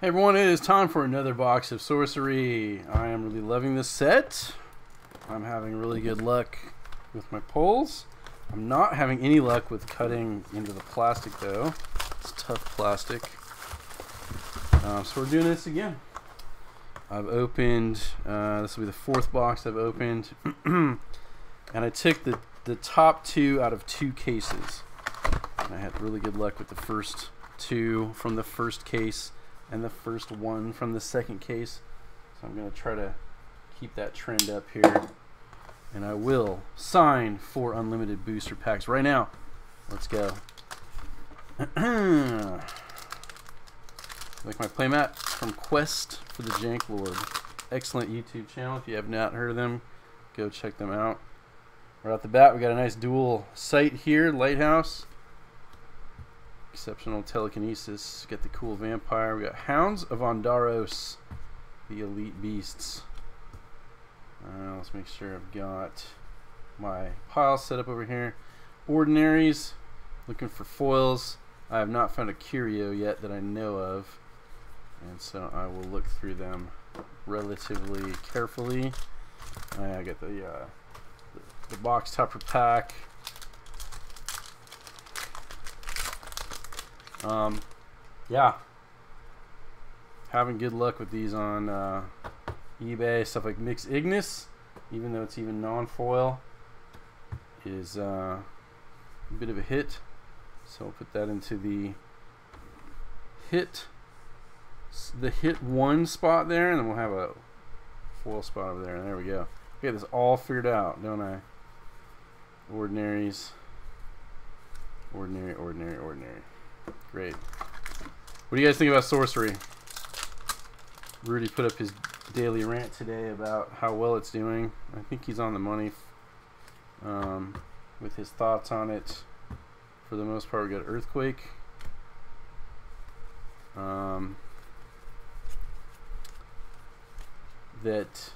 Hey everyone, it is time for another box of sorcery. I am really loving this set. I'm having really good luck with my pulls. I'm not having any luck with cutting into the plastic though. It's tough plastic. Um, so we're doing this again. I've opened, uh, this will be the fourth box I've opened. and I took the, the top two out of two cases. And I had really good luck with the first two from the first case and the first one from the second case. So I'm going to try to keep that trend up here. And I will sign four unlimited booster packs right now. Let's go. like my playmat from Quest for the Jank Lord. Excellent YouTube channel. If you have not heard of them, go check them out. Right off the bat, we got a nice dual site here, Lighthouse. Exceptional telekinesis. Get the cool vampire. We got Hounds of Ondaros, the elite beasts. Uh, let's make sure I've got my pile set up over here. Ordinaries. Looking for foils. I have not found a curio yet that I know of. And so I will look through them relatively carefully. I got the, uh, the, the box topper pack. Um, yeah. Having good luck with these on uh, eBay. Stuff like Mix Ignis, even though it's even non-foil, is uh, a bit of a hit. So I'll put that into the hit, the hit one spot there, and then we'll have a foil spot over there. There we go. Get this all figured out, don't I? Ordinaries. Ordinary, ordinary, ordinary. Great. What do you guys think about sorcery? Rudy put up his daily rant today about how well it's doing. I think he's on the money um, with his thoughts on it. For the most part, we got Earthquake. Um, that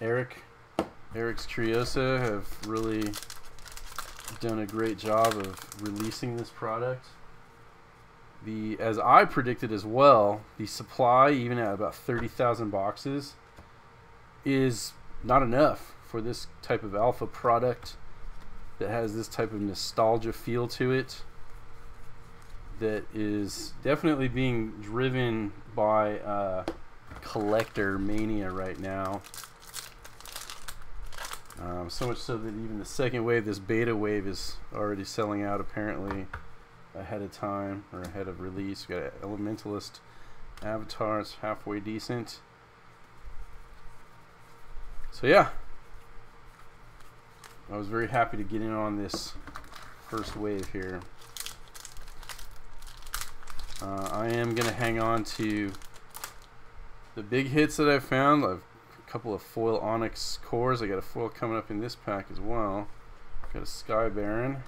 Eric, Eric's Curiosa have really done a great job of releasing this product. The as I predicted as well, the supply even at about 30,000 boxes is not enough for this type of alpha product that has this type of nostalgia feel to it that is definitely being driven by uh, collector mania right now. Um, so much so that even the second wave, this beta wave, is already selling out apparently ahead of time or ahead of release. We got Elementalist Avatar, it's halfway decent. So yeah, I was very happy to get in on this first wave here. Uh, I am going to hang on to the big hits that I've found. I've couple of foil onyx cores. I got a foil coming up in this pack as well. Got a Sky Baron.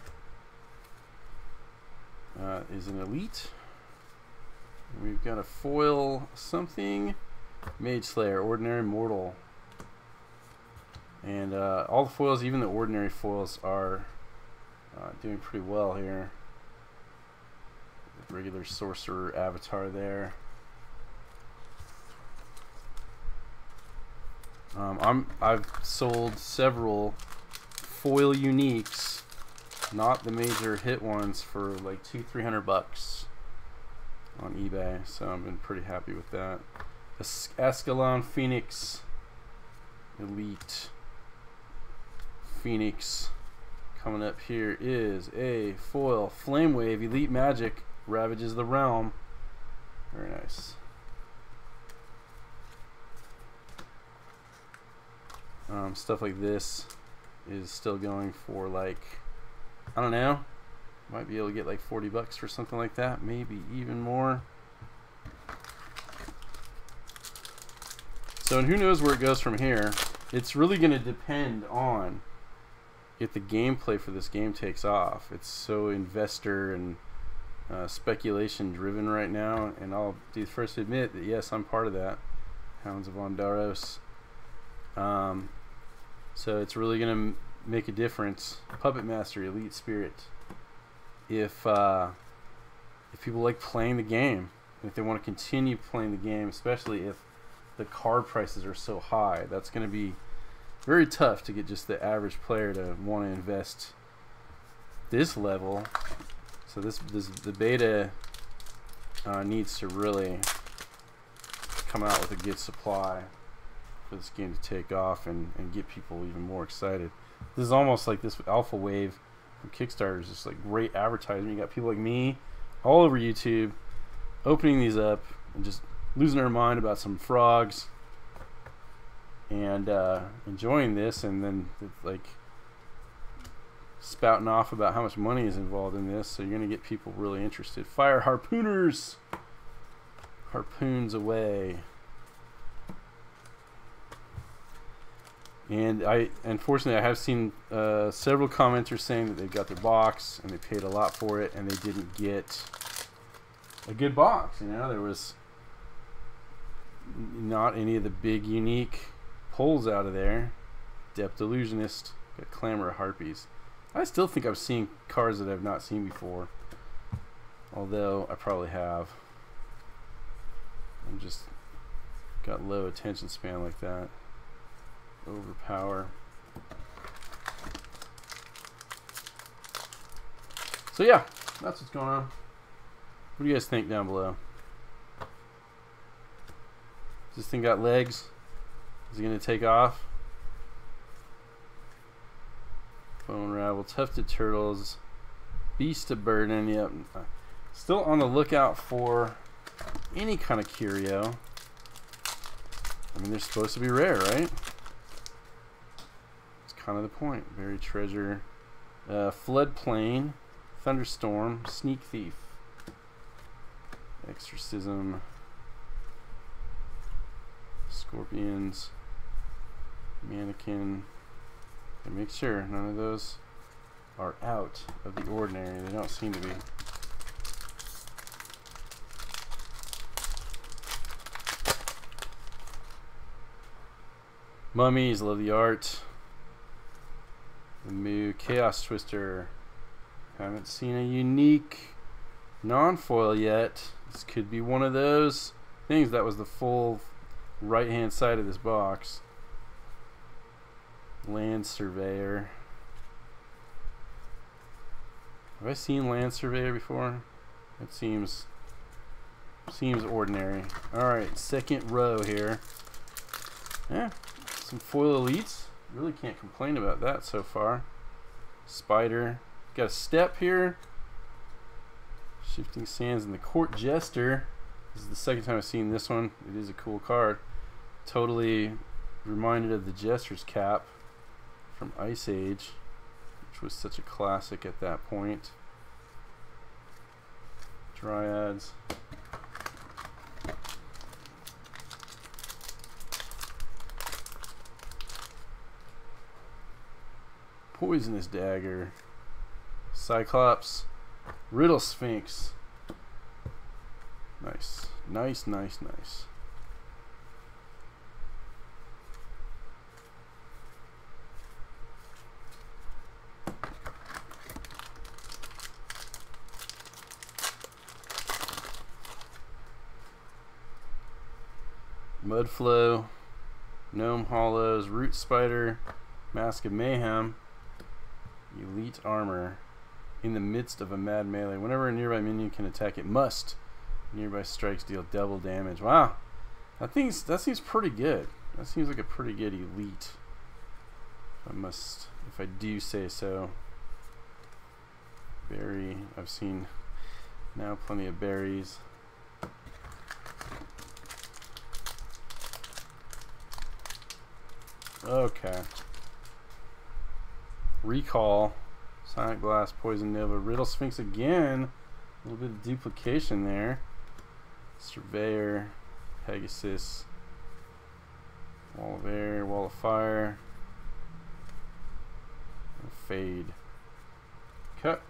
Uh, is an elite. We've got a foil something. Mage Slayer, Ordinary Mortal. And uh, all the foils, even the ordinary foils, are uh, doing pretty well here. Regular Sorcerer avatar there. Um, I'm I've sold several foil uniques, not the major hit ones, for like two three hundred bucks on eBay. So I've been pretty happy with that. Es Askelon Phoenix Elite Phoenix coming up here is a foil Flame Wave Elite Magic Ravages the Realm. Very nice. Um, stuff like this is still going for like, I don't know, might be able to get like 40 bucks for something like that, maybe even more. So, and who knows where it goes from here. It's really going to depend on if the gameplay for this game takes off. It's so investor and uh, speculation driven right now, and I'll be the first to admit that yes, I'm part of that. Hounds of Ondaros. Um, so it's really going to make a difference. Puppet Master, Elite Spirit. If uh, if people like playing the game, if they want to continue playing the game, especially if the card prices are so high, that's going to be very tough to get just the average player to want to invest this level. So this, this the beta uh, needs to really come out with a good supply for this game to take off and, and get people even more excited. This is almost like this alpha wave from Kickstarter is just like great advertising. You got people like me all over YouTube opening these up and just losing their mind about some frogs and uh, enjoying this and then like spouting off about how much money is involved in this so you're going to get people really interested fire harpooners harpoons away and I unfortunately I have seen uh, several commenters saying that they got their box and they paid a lot for it and they didn't get a good box. You know there was not any of the big unique pulls out of there. Depth illusionist got clamor harpies. I still think I'm seeing cards that I've not seen before. Although I probably have. I'm just got low attention span like that overpower. So yeah that's what's going on. What do you guys think down below? This thing got legs? Is it gonna take off? Bone ravel tufted turtles beast of burden yep. Still on the lookout for any kind of curio. I mean they're supposed to be rare right kind of the point. Buried treasure. Uh, floodplain. Thunderstorm. Sneak thief. Exorcism. Scorpions. Mannequin. And make sure none of those are out of the ordinary. They don't seem to be. Mummies, love the art. Moo Chaos Twister. Haven't seen a unique non-foil yet. This could be one of those things that was the full right hand side of this box. Land Surveyor. Have I seen Land Surveyor before? It seems seems ordinary. Alright, second row here. Yeah, some foil elites. Really can't complain about that so far. Spider. Got a step here. Shifting Sands and the Court Jester. This is the second time I've seen this one. It is a cool card. Totally reminded of the Jester's Cap from Ice Age, which was such a classic at that point. Dryads. Poisonous Dagger, Cyclops, Riddle Sphinx. Nice, nice, nice, nice. Mudflow, Gnome Hollows, Root Spider, Mask of Mayhem, Elite armor. In the midst of a mad melee. Whenever a nearby minion can attack, it must. Nearby strikes deal double damage. Wow. That thing's that seems pretty good. That seems like a pretty good elite. I must if I do say so. Berry. I've seen now plenty of berries. Okay. Recall, Sonic Blast, Poison Nova, Riddle Sphinx again. A little bit of duplication there. Surveyor, Pegasus, Wall of Air, Wall of Fire, Fade. Cut.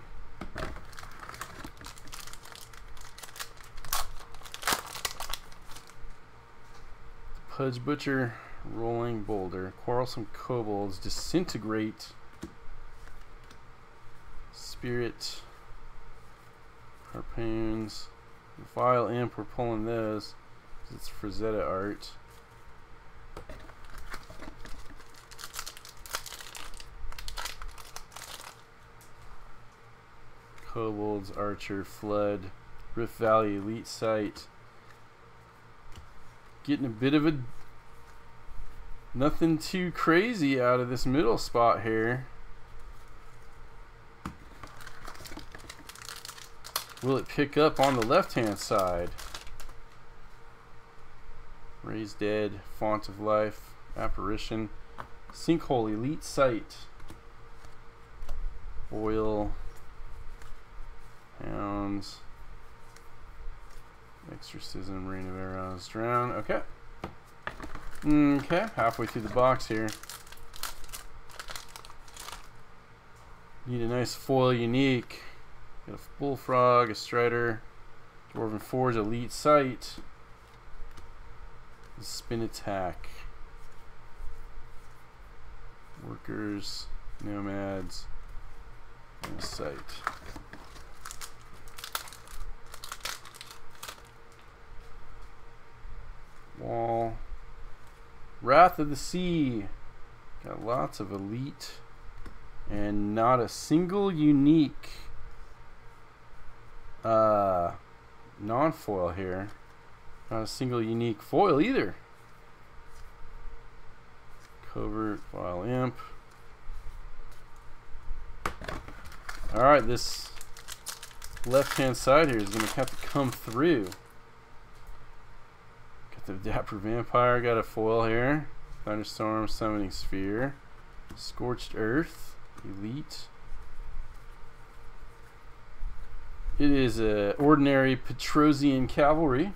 Pudge Butcher, Rolling Boulder, Quarrelsome Kobolds, Disintegrate, Spirit, Harpoons, Vile Imp, we're pulling this. It's Frazetta art. Kobolds, Archer, Flood, Rift Valley, Elite Site. Getting a bit of a nothing too crazy out of this middle spot here. Will it pick up on the left hand side? Raised Dead, Font of Life, Apparition, Sinkhole, Elite Site, Oil, Hounds, Exorcism, Rain of Arrows, Drown. Okay. Okay, halfway through the box here. Need a nice foil unique. Got a Bullfrog, a Strider, Dwarven Forge, Elite Site, Spin Attack, Workers, Nomads, and Site. Wall. Wrath of the Sea. Got lots of elite and not a single unique uh, non-foil here. Not a single unique foil either. Covert, Vile Imp. Alright, this left-hand side here is going to have to come through. Got the Dapper Vampire, got a foil here. Thunderstorm, Summoning Sphere. Scorched Earth, Elite. It is a ordinary Petrosian cavalry.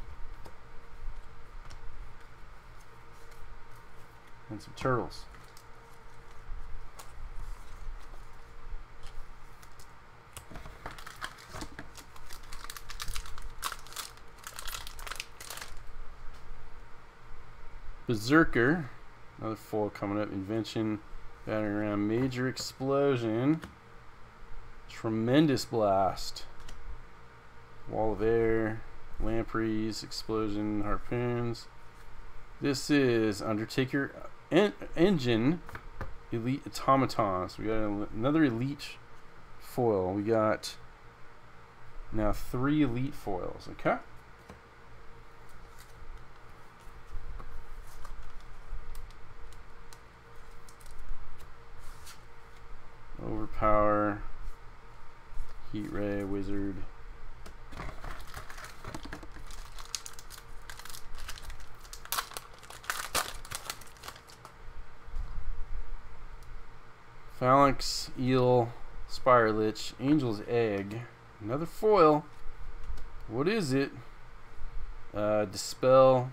And some turtles. Berserker. Another foil coming up. Invention. Battering around. Major explosion. Tremendous blast. Wall of air. Lampreys. Explosion. Harpoons. This is Undertaker en Engine. Elite Automatons. We got another Elite foil. We got now three Elite foils. Okay. Overpower, Heat Ray, Wizard. Phalanx, Eel, Spire Lich, Angel's Egg, another foil. What is it? Uh, Dispel,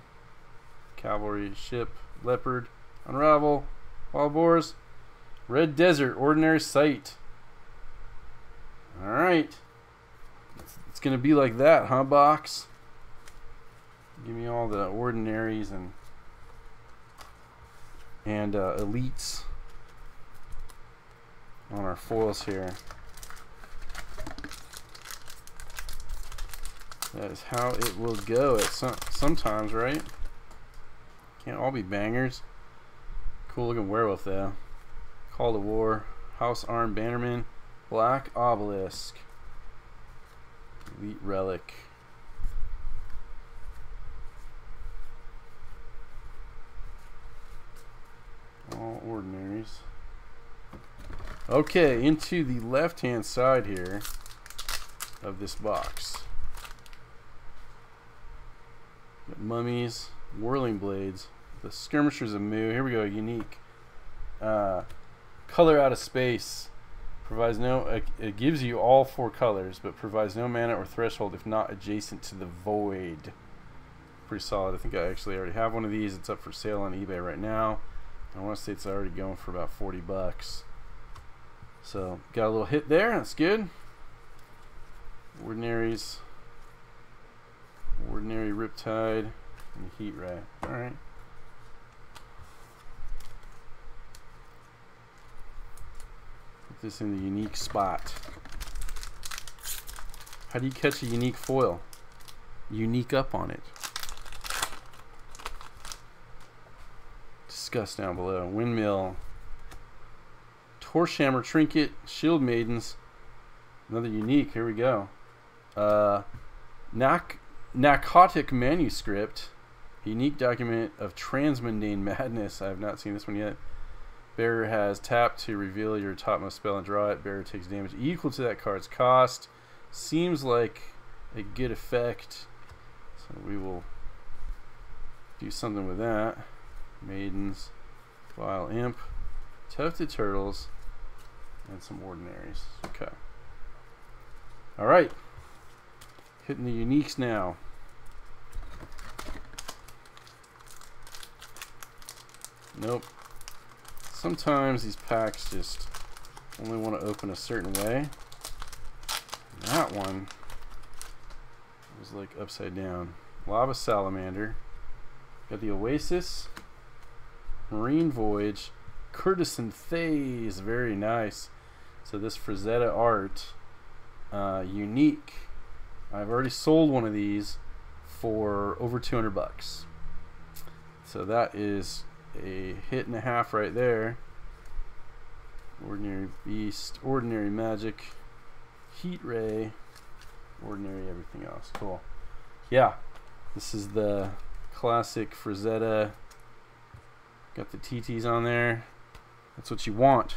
Cavalry Ship, Leopard, Unravel, Wild Boars, Red Desert, Ordinary Site. Alright. It's, it's going to be like that, huh, box? Give me all the ordinaries and and uh, elites on our foils here. That is how it will go at some sometimes, right? Can't all be bangers. Cool looking werewolf though. Call to War, House Arn Bannerman, Black Obelisk, Elite Relic. All ordinaries. Okay, into the left hand side here of this box. Got mummies, whirling blades, the skirmishers of Mu. Here we go, unique. Uh, color out of space provides no uh, it gives you all four colors but provides no mana or threshold if not adjacent to the void pretty solid I think I actually already have one of these it's up for sale on eBay right now I want to say it's already going for about 40 bucks so got a little hit there that's good ordinaries ordinary riptide and heat ray alright Put this in the unique spot. How do you catch a unique foil? unique up on it. Discuss down below. Windmill. Torchhammer Trinket. Shield Maidens. Another unique. Here we go. Uh, Nac Pnakotic Manuscript. Unique document of transmundane madness. I have not seen this one yet. Bearer has tapped to reveal your topmost spell and draw it. Bearer takes damage equal to that card's cost. Seems like a good effect. So we will do something with that. Maidens, Vile Imp, Tufted Turtles, and some Ordinaries. Okay. Alright. Hitting the uniques now. Nope. Sometimes these packs just only want to open a certain way. That one was like upside down. Lava Salamander. Got the Oasis. Marine Voyage. Courtesan Phase. Very nice. So this Frazetta art, uh, unique. I've already sold one of these for over 200 bucks. So that is a hit and a half right there. Ordinary Beast, Ordinary Magic, Heat Ray, Ordinary everything else. Cool. Yeah, this is the classic Frazetta. Got the TTs on there. That's what you want.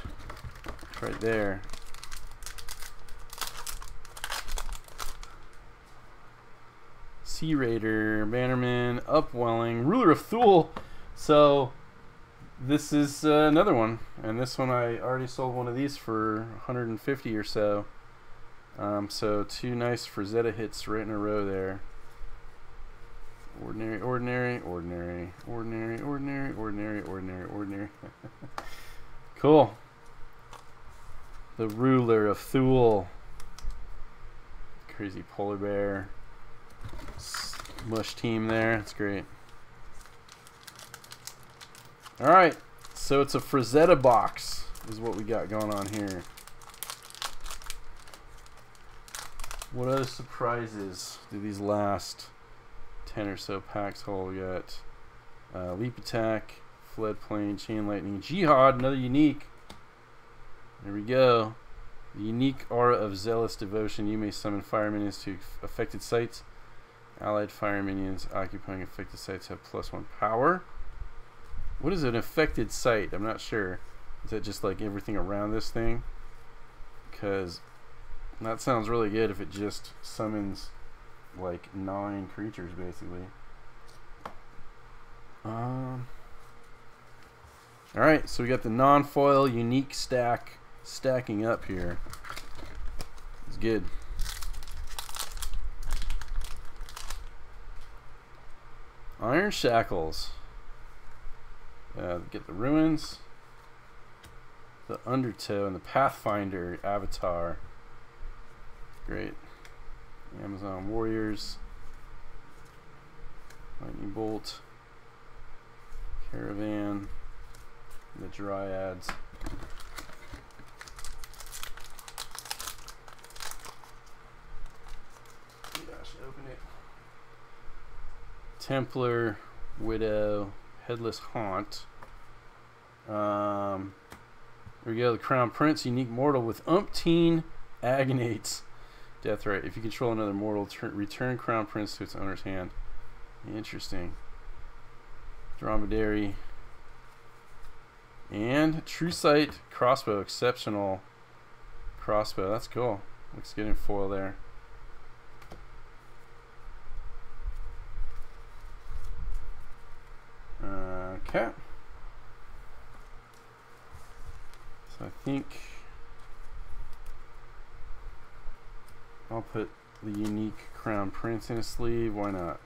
Right there. Sea Raider, Bannerman, Upwelling, Ruler of Thule. So this is uh, another one, and this one I already sold one of these for 150 or so. Um, so two nice Frazetta hits right in a row there. Ordinary, ordinary, ordinary, ordinary, ordinary, ordinary, ordinary, ordinary. cool. The ruler of Thule. Crazy polar bear. Mush team there. That's great. Alright, so it's a Frazetta box is what we got going on here. What other surprises do these last 10 or so packs hold? yet? uh, Leap Attack, Floodplain, Chain Lightning, Jihad, another unique. There we go. The unique aura of zealous devotion. You may summon fire minions to affected sites. Allied fire minions occupying affected sites have plus one power. What is an affected site? I'm not sure. Is that just like everything around this thing? Because that sounds really good if it just summons like nine creatures basically. Um. Alright, so we got the non-foil unique stack stacking up here. It's good. Iron Shackles. Uh, get the ruins, the Undertow, and the Pathfinder avatar. Great. Amazon Warriors, Lightning Bolt, Caravan, the Dryads. Gosh, open it. Templar, Widow, Headless Haunt. Um, there we go. The Crown Prince, unique mortal with umpteen agonites. Deathrite. If you control another mortal, return Crown Prince to its owner's hand. Interesting. Dromedary. And True Sight crossbow. Exceptional crossbow. That's cool. Looks good in foil there. Okay. So I think I'll put the unique crown prince in a sleeve. Why not?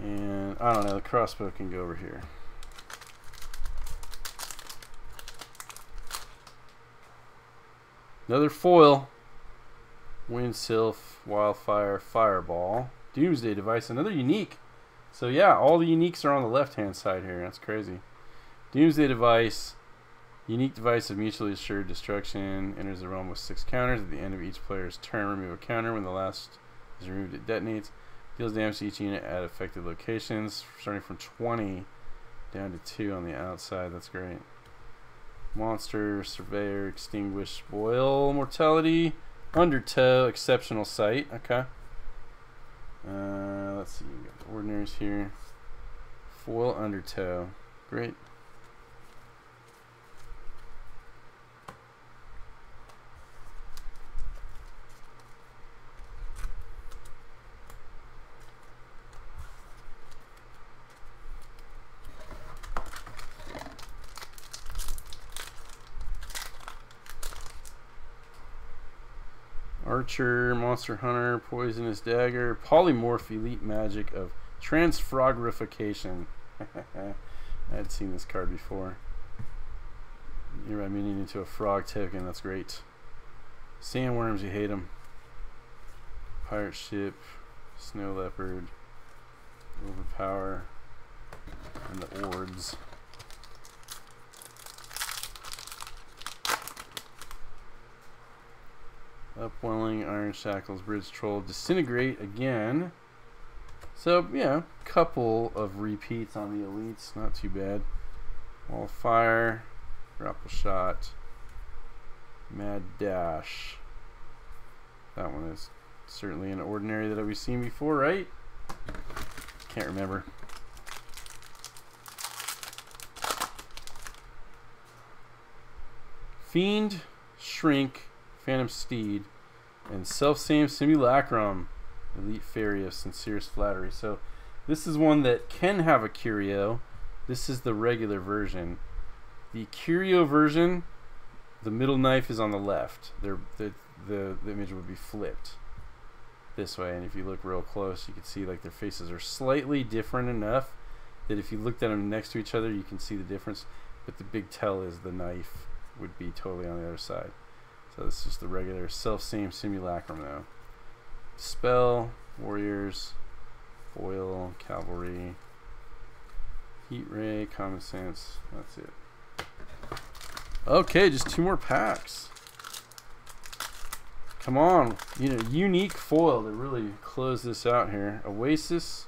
And I don't know, the crossbow can go over here. Another foil. Wind Sylph, Wildfire, Fireball, Doomsday Device, another unique. So yeah, all the uniques are on the left-hand side here. That's crazy. Doomsday Device, Unique device of mutually assured destruction enters the realm with six counters. At the end of each player's turn, remove a counter. When the last is removed, it detonates. Deals damage to each unit at affected locations, starting from 20 down to 2 on the outside. That's great. Monster, Surveyor, Extinguish, Boil, Mortality, Undertow, Exceptional Site. Okay. Uh, let's see. Ordinaries here. Foil Undertow. Great. Archer, Monster Hunter, Poisonous Dagger, Polymorph Elite Magic of Transfrogrification. I had seen this card before. You're meaning into a frog token, that's great. Sandworms, you hate them. Pirate Ship, Snow Leopard, Overpower, and the Ords. Upwelling, Iron Shackles, Bridge Troll, Disintegrate again. So, yeah, couple of repeats on the elites, not too bad. Wall of Fire, Grapple Shot, Mad Dash. That one is certainly an ordinary that we've seen before, right? Can't remember. Fiend, Shrink, Phantom Steed, and Self-Same Simulacrum, Elite Fairy of Sincerest Flattery. So this is one that can have a curio. This is the regular version. The curio version, the middle knife is on the left. They're, the, the, the image would be flipped this way. And if you look real close, you can see like their faces are slightly different enough that if you looked at them next to each other, you can see the difference. But the big tell is the knife would be totally on the other side. So this is just the regular self-same simulacrum though. Spell, warriors, foil, cavalry, heat ray, common sense. That's it. Okay, just two more packs. Come on, you know, unique foil to really close this out here. Oasis,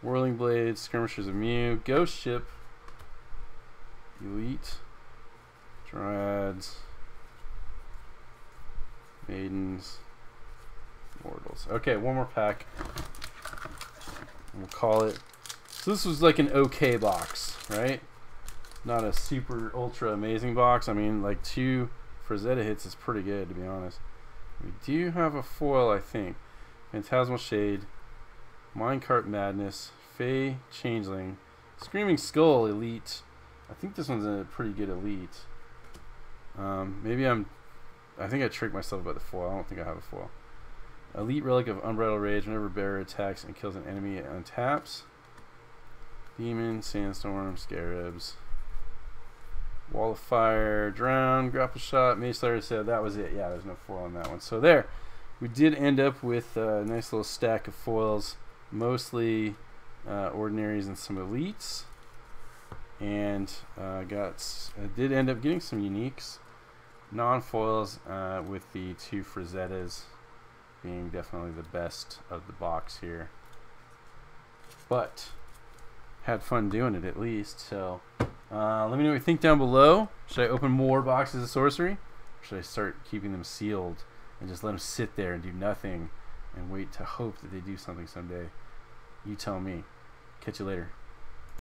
Whirling Blades, Skirmishers of Mu, Ghost Ship, Elite, Dryads, Maidens. Mortals. Okay, one more pack. We'll call it. So this was like an okay box, right? Not a super ultra amazing box. I mean, like two Frazetta hits is pretty good, to be honest. We do have a foil, I think. Phantasmal Shade, Minecart Madness, Fey Changeling, Screaming Skull Elite. I think this one's a pretty good Elite. Um, maybe I'm I think I tricked myself about the foil. I don't think I have a foil. Elite Relic of Unbridled Rage. Whenever bearer attacks and kills an enemy, it untaps. Demon, Sandstorm, Scarabs. Wall of Fire, Drown, Grapple Shot, Mage Slayer said that was it. Yeah, there's no foil on that one. So there, we did end up with a nice little stack of foils, mostly uh, ordinaries and some elites. And uh, got, uh, did end up getting some uniques non-foils uh, with the two Frazettas being definitely the best of the box here. But had fun doing it at least. So uh, let me know what you think down below. Should I open more boxes of sorcery? Or should I start keeping them sealed and just let them sit there and do nothing and wait to hope that they do something someday? You tell me. Catch you later.